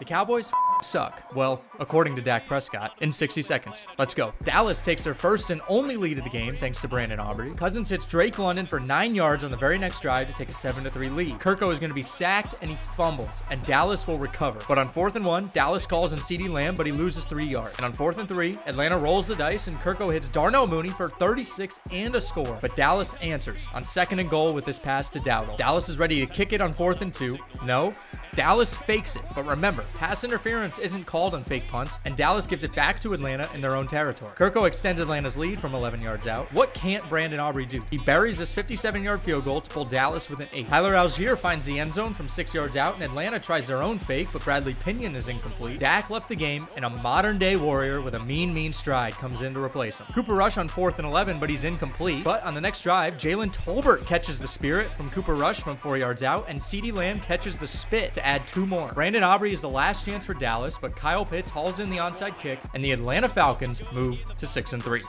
The Cowboys suck. Well, according to Dak Prescott, in 60 seconds. Let's go. Dallas takes their first and only lead of the game thanks to Brandon Aubrey. Cousins hits Drake London for 9 yards on the very next drive to take a 7-3 lead. Kirko is going to be sacked and he fumbles, and Dallas will recover. But on 4th and 1, Dallas calls in CeeDee Lamb, but he loses 3 yards. And on 4th and 3, Atlanta rolls the dice and Kirko hits Darnell Mooney for 36 and a score. But Dallas answers on 2nd and goal with this pass to Dowdle. Dallas is ready to kick it on 4th and 2. No, Dallas fakes it, but remember, pass interference isn't called on fake punts, and Dallas gives it back to Atlanta in their own territory. Kirko extends Atlanta's lead from 11 yards out. What can't Brandon Aubrey do? He buries this 57-yard field goal to pull Dallas with an 8. Tyler Allgeier finds the end zone from 6 yards out, and Atlanta tries their own fake, but Bradley Pinion is incomplete. Dak left the game, and a modern-day warrior with a mean, mean stride comes in to replace him. Cooper Rush on 4th and 11, but he's incomplete. But on the next drive, Jalen Tolbert catches the spirit from Cooper Rush from 4 yards out, and CeeDee Lamb catches the spit to add two more. Brandon Aubrey is the last chance for Dallas, but Kyle Pitts hauls in the onside kick, and the Atlanta Falcons move to 6 and 3.